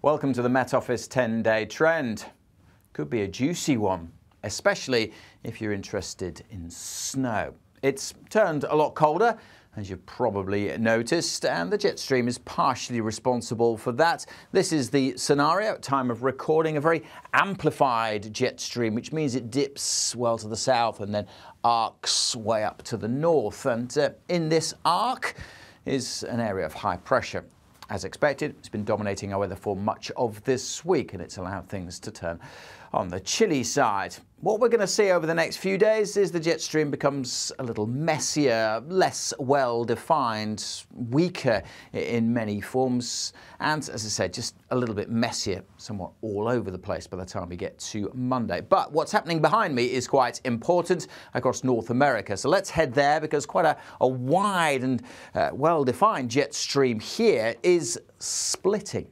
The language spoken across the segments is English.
Welcome to the Met Office 10 day trend. Could be a juicy one, especially if you're interested in snow. It's turned a lot colder, as you've probably noticed, and the jet stream is partially responsible for that. This is the scenario at time of recording, a very amplified jet stream, which means it dips well to the south and then arcs way up to the north. And uh, in this arc is an area of high pressure. As expected, it's been dominating our weather for much of this week and it's allowed things to turn on the chilly side. What we're going to see over the next few days is the jet stream becomes a little messier, less well defined, weaker in many forms, and as I said, just a little bit messier, somewhat all over the place by the time we get to Monday. But what's happening behind me is quite important across North America. So let's head there because quite a, a wide and uh, well defined jet stream here is splitting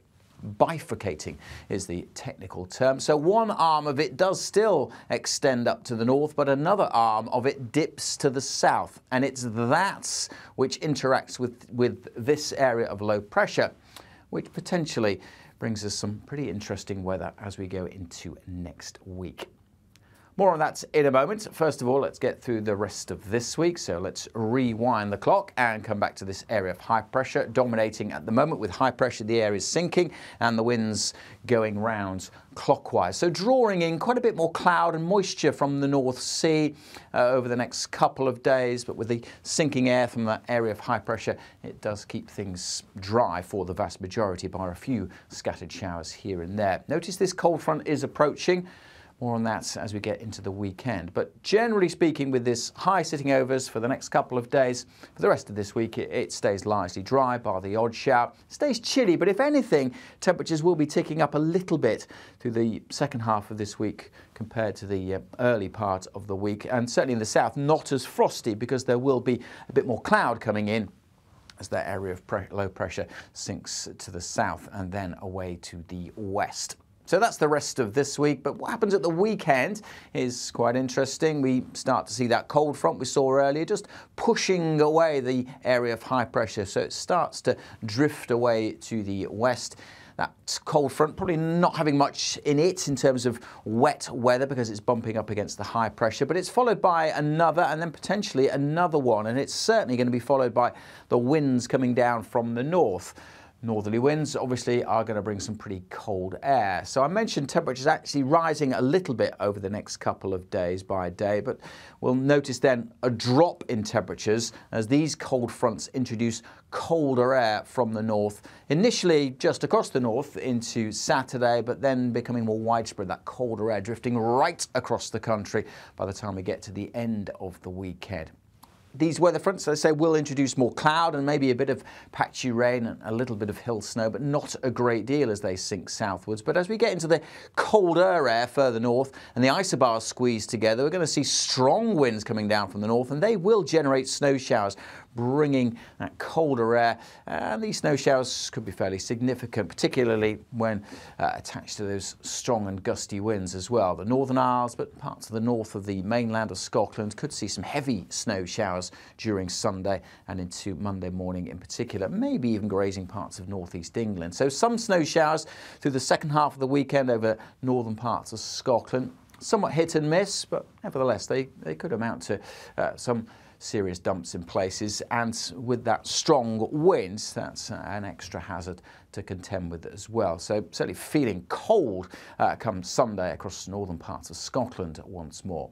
bifurcating is the technical term. So one arm of it does still extend up to the north, but another arm of it dips to the south. And it's that which interacts with, with this area of low pressure, which potentially brings us some pretty interesting weather as we go into next week. More on that in a moment. First of all, let's get through the rest of this week. So let's rewind the clock and come back to this area of high pressure dominating at the moment. With high pressure, the air is sinking and the winds going round clockwise. So drawing in quite a bit more cloud and moisture from the North Sea uh, over the next couple of days. But with the sinking air from that area of high pressure, it does keep things dry for the vast majority, bar a few scattered showers here and there. Notice this cold front is approaching. More on that as we get into the weekend. But generally speaking, with this high sitting overs for the next couple of days, for the rest of this week, it, stays largely dry, bar the odd shower. Stays chilly, but if anything, temperatures will be ticking up a little bit through the second half of this week compared to the uh, early part of the week. And certainly in the south, not as frosty because there will be a bit more cloud coming in as that area of pre low pressure sinks to the south and then away to the west. So that's the rest of this week. But what happens at the weekend is quite interesting. We start to see that cold front we saw earlier just pushing away the area of high pressure. So it starts to drift away to the west. That cold front probably not having much in it in terms of wet weather because it's bumping up against the high pressure, but it's followed by another and then potentially another one. And it's certainly going to be followed by the winds coming down from the north. Northerly winds obviously are going to bring some pretty cold air. So I mentioned temperatures actually rising a little bit over the next couple of days by day, but we'll notice then a drop in temperatures as these cold fronts introduce colder air from the north, initially just across the north into Saturday, but then becoming more widespread, that colder air drifting right across the country by the time we get to the end of the weekend these weather fronts, as I say, will introduce more cloud and maybe a bit of patchy rain and a little bit of hill snow, but not a great deal as they sink southwards. But as we get into the colder air further north and the isobars squeeze together, we're going to see strong winds coming down from the north and they will generate snow showers bringing that colder air. And these snow showers could be fairly significant, particularly when uh, attached to those strong and gusty winds as well. The Northern Isles, but parts of the north of the mainland of Scotland could see some heavy snow showers during Sunday and into Monday morning in particular, maybe even grazing parts of northeast England. So some snow showers through the second half of the weekend over northern parts of Scotland. Somewhat hit and miss, but nevertheless, they, they could amount to uh, some serious dumps in places. And with that strong wind, that's an extra hazard to contend with as well. So certainly feeling cold uh, come Sunday across the northern parts of Scotland once more.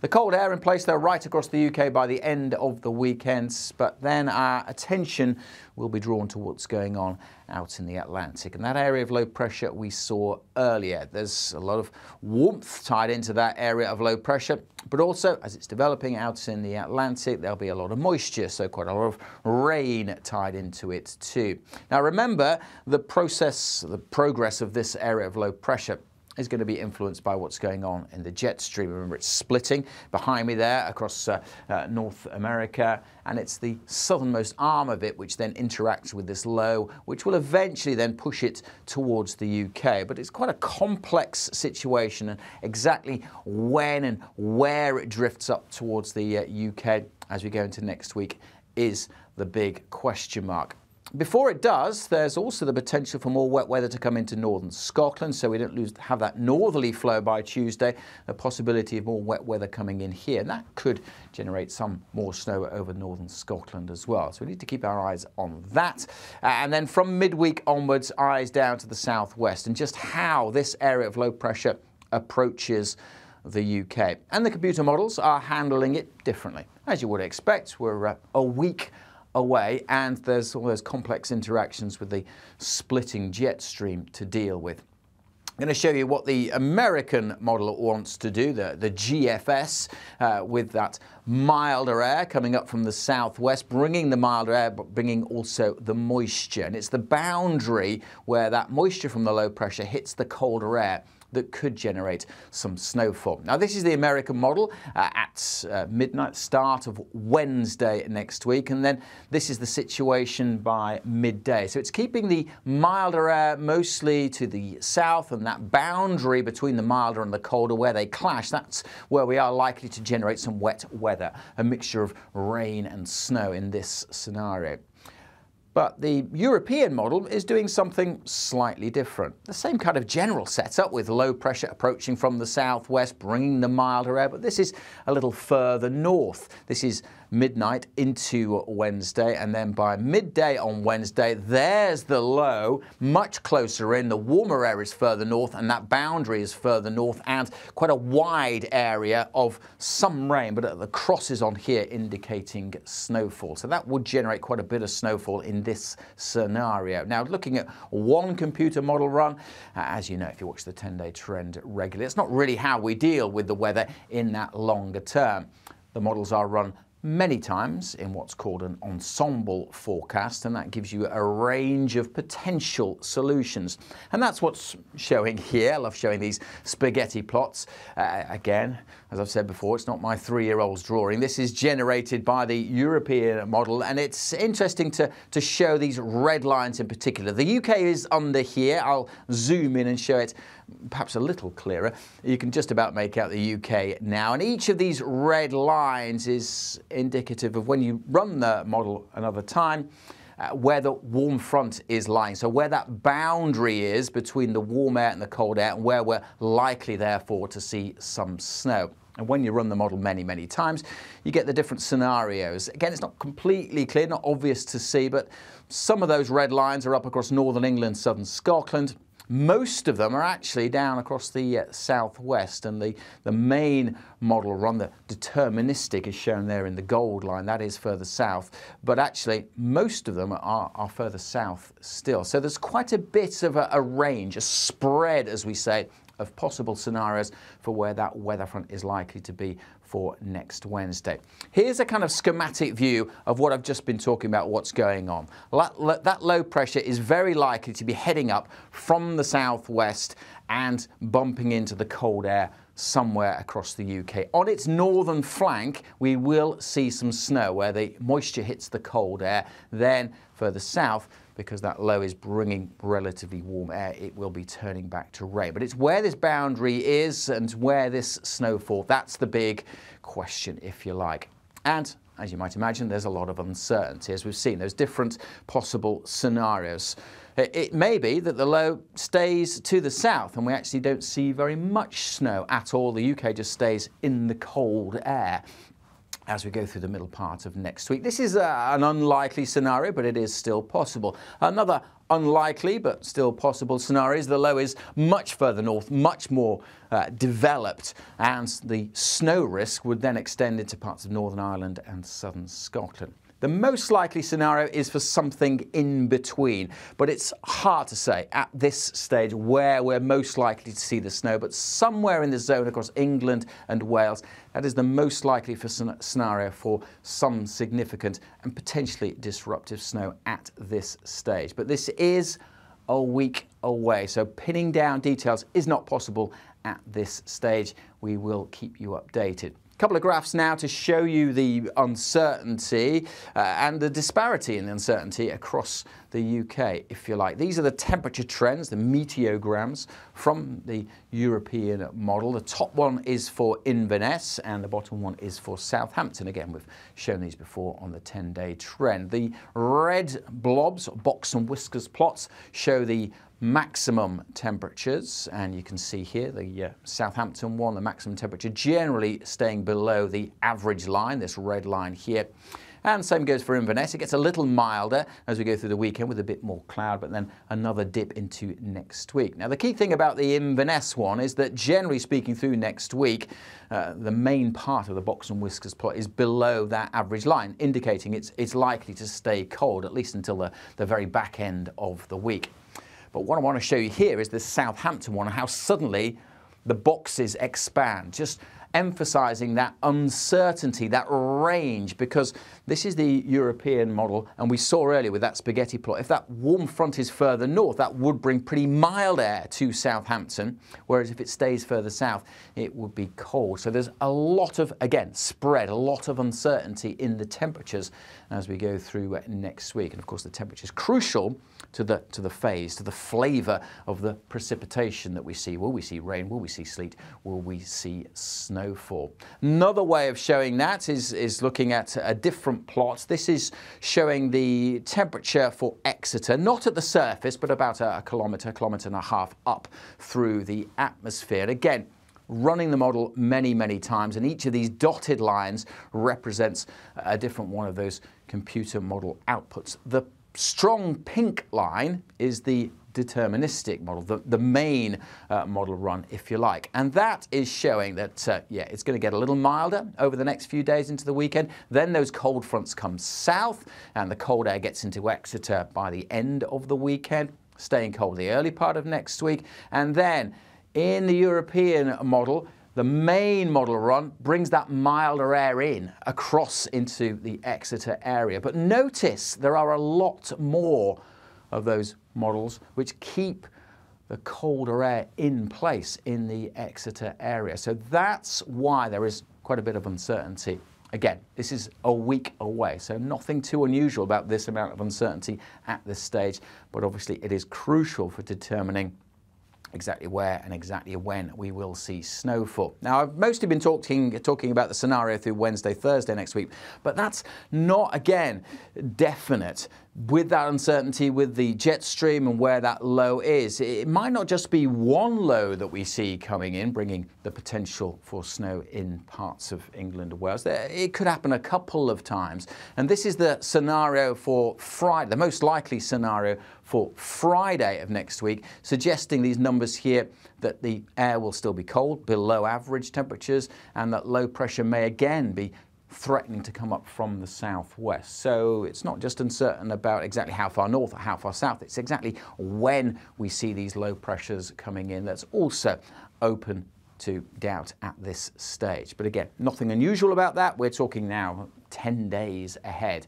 The cold air in place though right across the UK by the end of the weekend, but then our attention will be drawn to what's going on out in the Atlantic. And that area of low pressure we saw earlier. There's a lot of warmth tied into that area of low pressure, but also as it's developing out in the Atlantic, there'll be a lot of moisture, so quite a lot of rain tied into it too. Now remember the process, the progress of this area of low pressure is going to be influenced by what's going on in the jet stream. Remember, it's splitting behind me there across uh, uh, North America, and it's the southernmost arm of it which then interacts with this low, which will eventually then push it towards the UK. But it's quite a complex situation, and exactly when and where it drifts up towards the uh, UK as we go into next week is the big question mark. Before it does, there's also the potential for more wet weather to come into northern Scotland, so we don't lose have that northerly flow by Tuesday. A possibility of more wet weather coming in here, and that could generate some more snow over northern Scotland as well. So we need to keep our eyes on that. Uh, and then from midweek onwards, eyes down to the southwest and just how this area of low pressure approaches the UK. And the computer models are handling it differently. As you would expect, we're uh, a week away and there's all those complex interactions with the splitting jet stream to deal with. I'm going to show you what the American model wants to do, the, the GFS, uh, with that milder air coming up from the southwest, bringing the milder air, but bringing also the moisture. And it's the boundary where that moisture from the low pressure hits the colder air that could generate some snowfall. Now, this is the American model uh, at uh, midnight, start of Wednesday next week, and then this is the situation by midday. So it's keeping the milder air mostly to the south, and that boundary between the milder and the colder where they clash, that's where we are likely to generate some wet weather, a mixture of rain and snow in this scenario. But the European model is doing something slightly different. The same kind of general setup with low pressure approaching from the southwest, bringing the milder air, but this is a little further north. This is midnight into Wednesday, and then by midday on Wednesday, there's the low, much closer in. The warmer air is further north, and that boundary is further north, and quite a wide area of some rain, but the crosses on here indicating snowfall. So that would generate quite a bit of snowfall in this scenario. Now, looking at one computer model run, uh, as you know, if you watch the 10-day trend regularly, it's not really how we deal with the weather in that longer term. The models are run many times in what's called an ensemble forecast, and that gives you a range of potential solutions. And that's what's showing here. I love showing these spaghetti plots. Uh, again, as I've said before, it's not my three-year-old's drawing. This is generated by the European model, and it's interesting to, to show these red lines in particular. The UK is under here. I'll zoom in and show it perhaps a little clearer. You can just about make out the UK now. And each of these red lines is indicative of when you run the model another time, uh, where the warm front is lying. So where that boundary is between the warm air and the cold air and where we're likely therefore to see some snow. And when you run the model many, many times, you get the different scenarios. Again, it's not completely clear, not obvious to see, but some of those red lines are up across northern England, southern Scotland. Most of them are actually down across the uh, southwest, and the, the main model run, the deterministic, is shown there in the gold line. That is further south, but actually most of them are, are further south still. So there's quite a bit of a, a range, a spread, as we say, of possible scenarios for where that weather front is likely to be for next Wednesday. Here's a kind of schematic view of what I've just been talking about, what's going on. That low pressure is very likely to be heading up from the southwest and bumping into the cold air somewhere across the UK. On its northern flank, we will see some snow where the moisture hits the cold air. Then further south, because that low is bringing relatively warm air, it will be turning back to rain. But it's where this boundary is and where this snowfall, that's the big question, if you like. And as you might imagine, there's a lot of uncertainty, as we've seen, There's different possible scenarios. It may be that the low stays to the south and we actually don't see very much snow at all. The UK just stays in the cold air as we go through the middle part of next week. This is uh, an unlikely scenario, but it is still possible. Another unlikely but still possible scenario is the low is much further north, much more uh, developed, and the snow risk would then extend into parts of Northern Ireland and southern Scotland. The most likely scenario is for something in between, but it's hard to say at this stage where we're most likely to see the snow, but somewhere in the zone across England and Wales, that is the most likely for scenario for some significant and potentially disruptive snow at this stage. But this is a week away, so pinning down details is not possible at this stage. We will keep you updated. Couple of graphs now to show you the uncertainty uh, and the disparity in the uncertainty across the UK, if you like. These are the temperature trends, the meteograms from the European model. The top one is for Inverness and the bottom one is for Southampton. Again, we've shown these before on the 10-day trend. The red blobs, box and whiskers plots, show the maximum temperatures and you can see here the uh, Southampton one the maximum temperature generally staying below the average line this red line here and same goes for Inverness. It gets a little milder as we go through the weekend with a bit more cloud, but then another dip into next week. Now, the key thing about the Inverness one is that generally speaking through next week, uh, the main part of the box and whiskers plot is below that average line, indicating it's, it's likely to stay cold, at least until the, the very back end of the week. But what I want to show you here is this Southampton one and how suddenly the boxes expand. Just emphasizing that uncertainty, that range, because this is the European model, and we saw earlier with that spaghetti plot, if that warm front is further north, that would bring pretty mild air to Southampton, whereas if it stays further south, it would be cold. So there's a lot of, again, spread, a lot of uncertainty in the temperatures as we go through uh, next week. And of course, the temperature is crucial to the, to the phase, to the flavour of the precipitation that we see. Will we see rain? Will we see sleet? Will we see snowfall? Another way of showing that is, is looking at a different plot. This is showing the temperature for Exeter, not at the surface, but about a, a kilometre, kilometre and a half up through the atmosphere. And again, running the model many, many times, and each of these dotted lines represents a different one of those computer model outputs. The strong pink line is the deterministic model, the, the main uh, model run, if you like. And that is showing that, uh, yeah, it's going to get a little milder over the next few days into the weekend. Then those cold fronts come south, and the cold air gets into Exeter by the end of the weekend, staying cold the early part of next week. And then in the European model, the main model run brings that milder air in across into the Exeter area. But notice there are a lot more of those models which keep the colder air in place in the Exeter area. So that's why there is quite a bit of uncertainty. Again, this is a week away, so nothing too unusual about this amount of uncertainty at this stage, but obviously it is crucial for determining exactly where and exactly when we will see snowfall. Now, I've mostly been talking, talking about the scenario through Wednesday, Thursday next week, but that's not, again, definite with that uncertainty with the jet stream and where that low is, it might not just be one low that we see coming in, bringing the potential for snow in parts of England or Wales. It could happen a couple of times. And this is the scenario for Friday, the most likely scenario for Friday of next week, suggesting these numbers here that the air will still be cold, below average temperatures, and that low pressure may again be threatening to come up from the southwest. So it's not just uncertain about exactly how far north or how far south, it's exactly when we see these low pressures coming in that's also open to doubt at this stage. But again, nothing unusual about that. We're talking now 10 days ahead.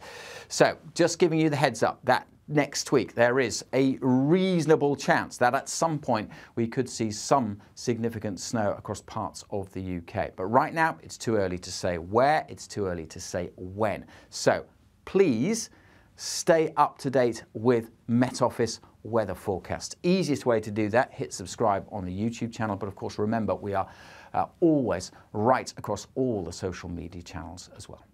So just giving you the heads up that next week, there is a reasonable chance that at some point we could see some significant snow across parts of the UK. But right now, it's too early to say where, it's too early to say when. So please stay up to date with Met Office weather forecast. Easiest way to do that, hit subscribe on the YouTube channel. But of course, remember, we are uh, always right across all the social media channels as well.